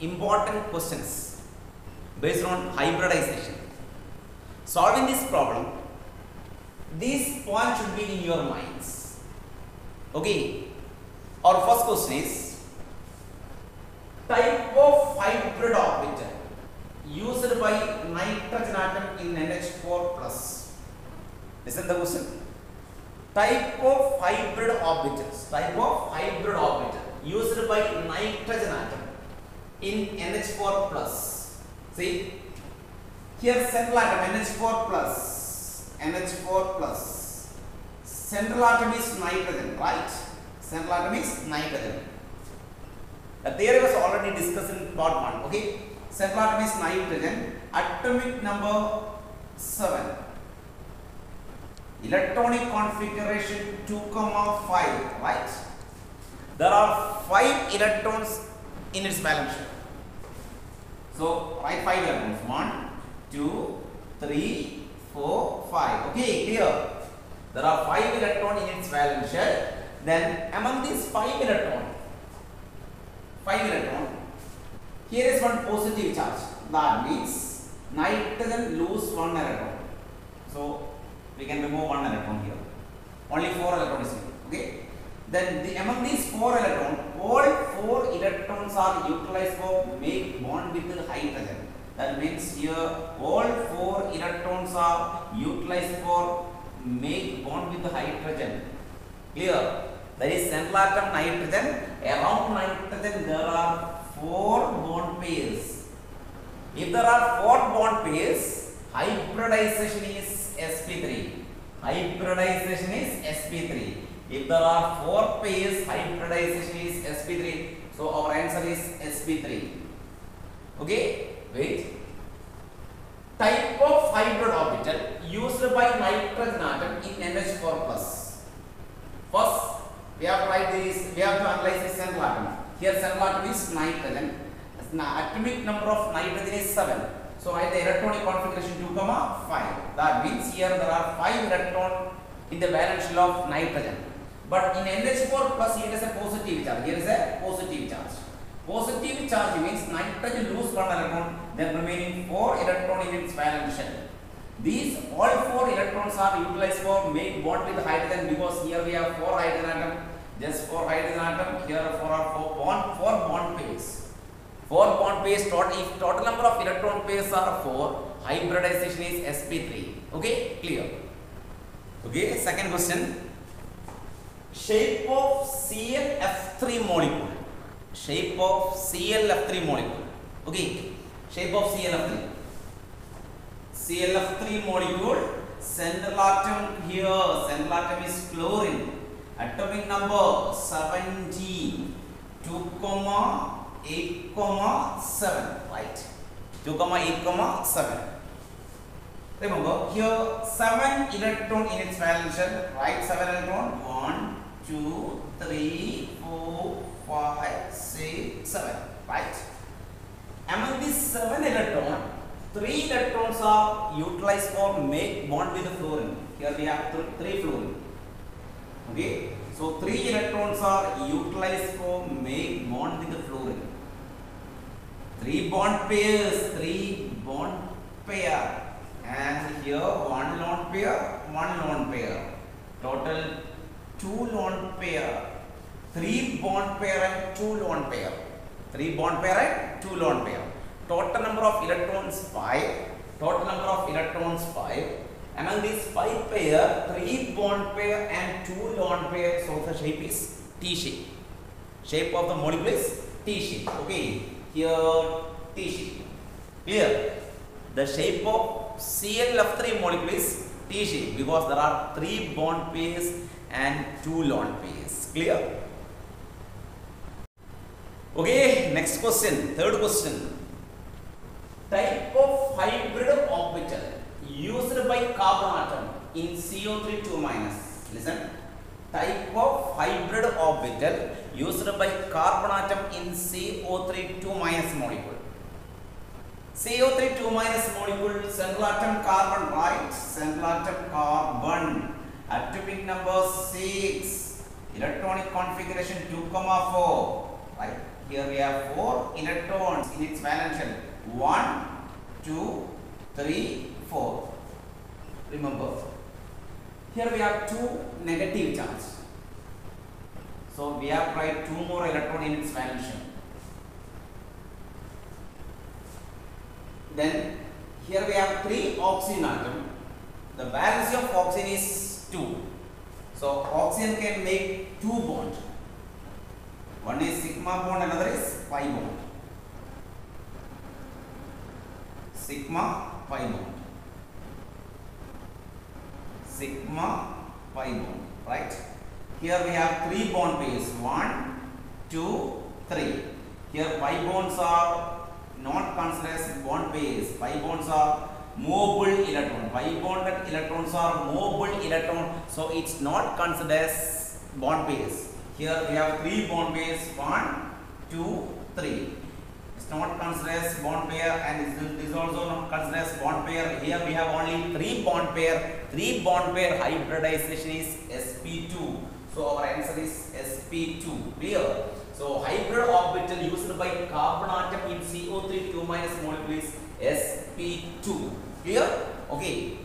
important questions based on hybridization. Solving this problem, this point should be in your minds. Okay. Our first question is type of hybrid orbital used by nitrogen atom in NH4 plus. Listen the question. Type of hybrid orbitals. Type of hybrid orbital used by nitrogen atom in NH4 plus. See? Here central atom NH4 plus NH4 plus. Central atom is nitrogen right? Central atom is nitrogen. The theory was already discussed in part 1 okay? Central atom is nitrogen atomic number 7 electronic configuration 2 comma 5 right? There are 5 electrons in its valence shell so write 5 electrons 1 2 3 4 5 okay clear? There are 5 electrons in its valence shell then among these 5 electron 5 electron here is one positive charge. That means nitrogen lose one electron. So we can remove one electron here. Only 4 electron is here. Okay? Then the, among these 4 electron all 4 electrons are utilized for make bond with the hydrogen. That means here all 4 electrons are utilized for make bond with the hydrogen. Clear? There is central atom nitrogen. Around nitrogen there are 4 bond pairs. If there are 4 bond pairs hybridization is sp3 hybridization is sp3 if there are 4 pairs hybridization is sp3 so our answer is sp3 okay? Wait. Type of hybrid orbital used by nitrogen atom in NH4 plus. first we have write this we have to analyze the central atom here central atom is nitrogen. The atomic number of nitrogen is 7 so write the electronic configuration 2 comma 5 that means here there are 5 electron in the valence shell of nitrogen but in NH4 plus it is a positive charge. Here is a positive charge. Positive charge means nitrogen lose one electron then remaining 4 electron in its valence shell. These all 4 electrons are utilized for make bond with hydrogen because here we have 4 hydrogen atom just 4 hydrogen atom here 4 are 4 bond 4 bond pairs 4 bond pairs total if total number of electron pairs are 4 hybridization is sp3 okay clear? Okay second question shape of ClF3 molecule shape of ClF3 molecule okay shape of ClF3 ClF3 molecule central atom here central atom is chlorine atomic number 17 2 comma 8 comma 7 right 2 comma 8 comma 7 remember here 7 electron in its valence shell right 7 electron 1 2 3 4 5 6 7 right? Among these 7 electrons, 3 electrons are utilized for make bond with the fluorine. Here we have th 3 fluorine. Okay? So 3 electrons are utilized for make bond with the fluorine. 3 bond pairs 3 bond pair. And here one lone pair one lone pair. Total two lone pair. Three bond pair and two lone pair. Three bond pair and two lone pair. Total number of electrons 5 total number of electrons 5 among these 5 pair 3 bond pair and 2 lone pair. So the shape is T shape. Shape of the molecule is T shape. Okay here T shape. Clear? The shape of ClF3 molecule is T shape because there are 3 bond pairs and 2 lone pairs clear okay next question third question type of hybrid orbital used by carbon atom in CO3 2 minus. Listen. Type of hybrid orbital used by carbon atom in CO3 2 minus molecule. CO3 2 minus molecule central atom carbon right central atom carbon atomic number 6 electronic configuration 2 comma 4 right here we have four electrons in its valence shell. One, two, three, four. Remember, here we have two negative charges. So we have write two more electron in its valence shell. Then here we have three oxygen atom. The valency of oxygen is two. So oxygen can make two bonds. One is sigma bond, another is pi bond. Sigma pi bond. Sigma pi bond, right? Here we have three bond pairs. One, two, three. Here pi bonds are not considered as bond pairs. Pi bonds are mobile electron. Pi bonded electrons are mobile electron. So it's not considered as bond pairs. Here we have three bond pairs. One, two, three. It's not considered as bond pair and this is also not considered as bond pair. Here we have only three bond pair. Three bond pair hybridization is sp2. So our answer is sp2. Clear? So hybrid orbital used by carbon atom in CO3 2 minus molecule is sp2. Clear? Okay.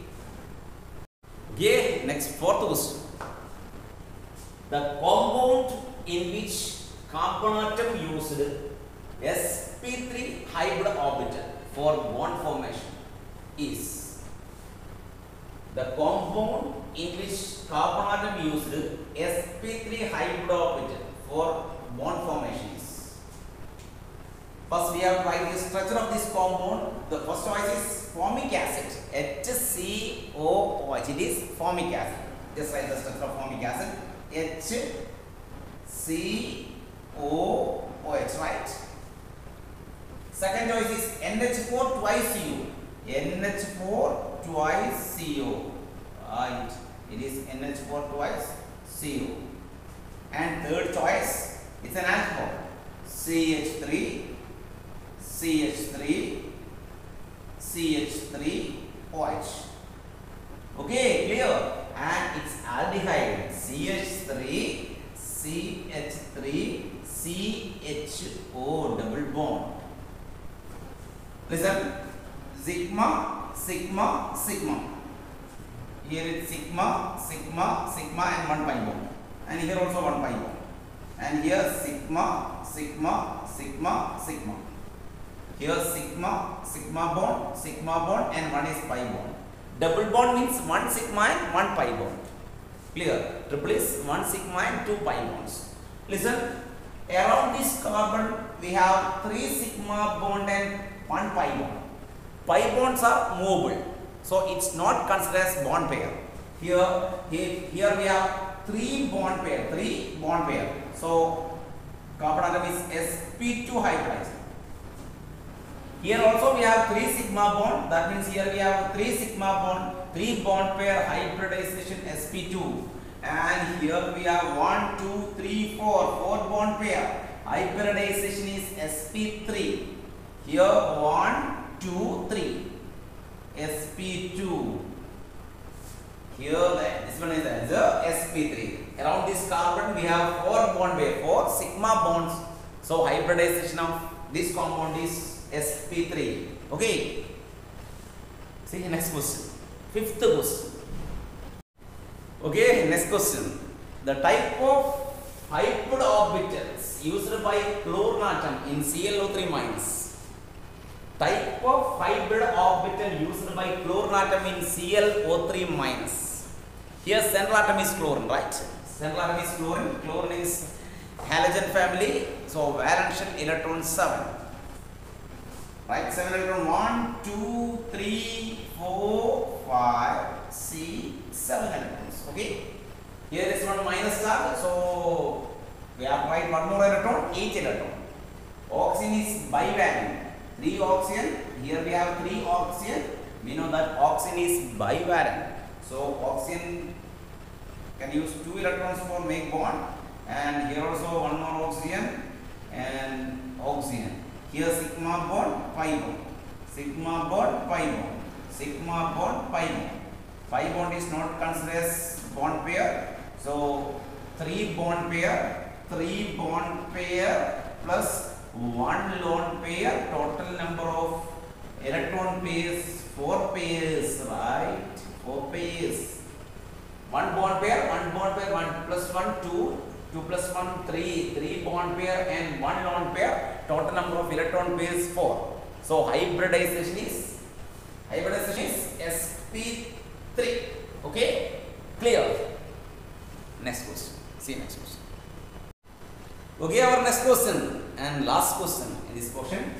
Okay, next fourth question. The compound in which carbon atom used sp3 hybrid orbital for bond formation is the compound in which carbon atom used sp3 hybrid orbital for bond formation is first we have write the structure of this compound the first choice is formic acid HCOOH it is formic acid. Just write the structure of formic acid H C O O H right? Second choice is NH4 twice CO NH4 twice CO right. It is NH4 twice CO and third choice is an alcohol. CH3 CH3 CH3 OH okay clear? And its aldehyde. CH3 CH3 CHO double bond. Listen. Sigma sigma sigma. Here it's sigma sigma sigma and one pi bond. And here also one pi bond. And here sigma sigma sigma sigma here sigma sigma bond sigma bond and one is pi bond. Double bond means one sigma and one pi bond. Clear? Triple is one sigma and two pi bonds. Listen around this carbon we have three sigma bond and one pi bond. Pi bonds are mobile so it's not considered as bond pair. Here here, here we have three bond pair three bond pair. So carbon atom is sp2 hybridized here also we have three sigma bond. That means here we have three sigma bond, three bond pair hybridization sp2. And here we have one, two, three, four, four bond pair. Hybridization is sp3. Here one, two, three. sp2. Here this one is the sp3. Around this carbon we have four bond pair, four sigma bonds. So hybridization of this compound is sp3 okay. See next question. Fifth question. Okay next question. The type of hybrid orbitals used by chlorine atom in ClO3 minus type of hybrid orbital used by chlorine atom in ClO3 minus here central atom is chlorine right? Central atom is chlorine. Chlorine is halogen family. So valence electron 7 right? 7 electron 1 2 3 4 5 6 7 electrons okay? Here is one minus charge so we have one more electron each electron. Oxygen is bivalent. 3 oxygen. Here we have 3 oxygen. We know that oxygen is bivalent. So oxygen can use 2 electrons for make bond. And here also one more oxygen and oxygen here sigma bond pi bond sigma bond pi bond sigma bond pi bond pi bond is not considered as bond pair. So 3 bond pair 3 bond pair plus one lone pair, total number of electron pairs, four pairs, right? Four pairs. One bond pair, one bond pair, one plus one, two, two plus one, three, three bond pair and one lone pair, total number of electron pairs, four. So hybridization is, hybridization is sp3. Okay? Clear? Next question. See next question. Okay, our next question and last question in this portion.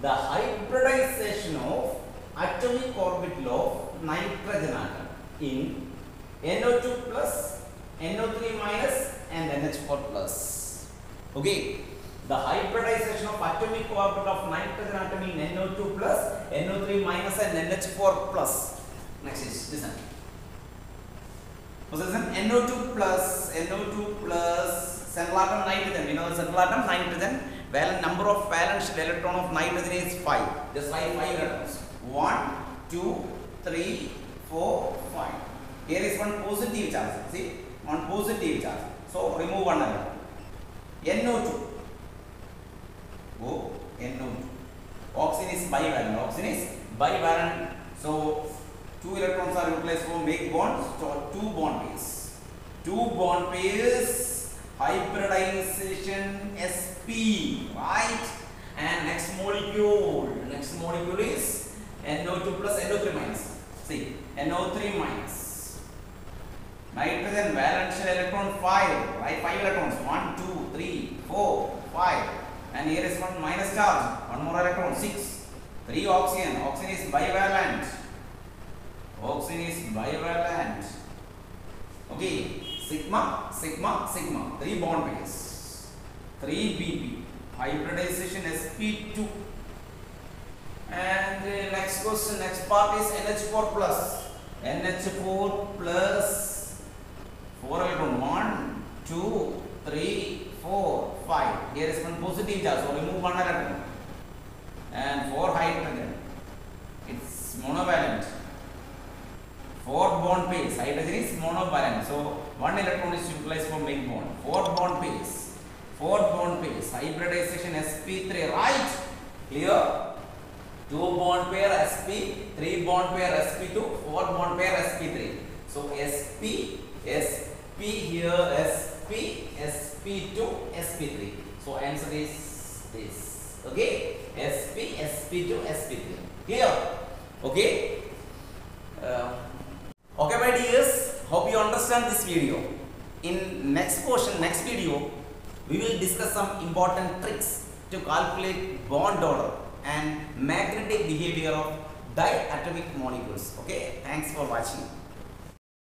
The hybridization of atomic orbital of nitrogen atom in NO2 plus, NO3 minus and NH4 plus. Okay, the hybridization of atomic orbital of nitrogen atom in NO2 plus, NO3 minus and NH4 plus. Next is listen. So listen, NO2 plus, NO2 plus central atom nitrogen. You know central atom nitrogen. Valent number of valence electron of nitrogen is five. Just write five electrons. One, two, three, four, five. Here is one positive charge. See, one positive charge. So remove one electron. NO2. Oh, NO2. Oxygen is bivalent. Oxygen is bivalent. So two electrons are utilized for make bonds. So two bond pairs. Two bond pairs. Hybridization sp. Right. And next molecule. Next molecule is NO2 plus NO3 minus. See, NO3 minus. Nitrogen valence shell electron 5, right? 5 electrons. 1, 2, 3, 4, 5. And here is one minus charge. One more electron. 6. 3 oxygen. Oxygen is bivalent. Oxygen is bivalent. Okay. Sigma, sigma, sigma. 3 bond pairs. 3 BP. Hybridization sp2. And uh, next question, next part is NH4 plus. NH4 plus 4 electron. 1, 2, 3, 4, 5. Here is one positive charge. So remove one electron. And 4 hydrogen. It's monovalent. 4 bond pairs. Hydrogen is monovalent. So 1 electron is utilized for main bond. 4 bond pairs. 4 bond pairs. Hybridization sp3. Right? Clear? 2 bond pair sp, 3 bond pair sp2, 4 bond pair sp3. So sp, sp here sp, sp2, sp3. So answer is this. Okay? sp, sp2, sp3. Clear? Okay? Uh, okay my dears, hope you understand this video. In next portion, next video, we will discuss some important tricks to calculate bond order and magnetic behavior of diatomic molecules. Okay, thanks for watching.